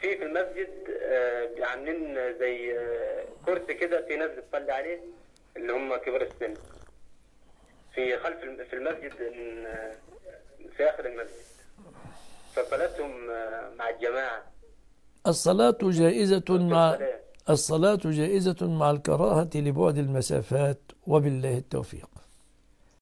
في في المسجد آه، عاملين زي آه، كرسي كده في ناس بتصلي عليه اللي هم كبار السن. في خلف في المسجد آه، في آخر المسجد. فصلاتهم مع الجماعة. الصلاة جائزة مع الصلاة جائزة مع الكراهة لبعد المسافات وبالله التوفيق.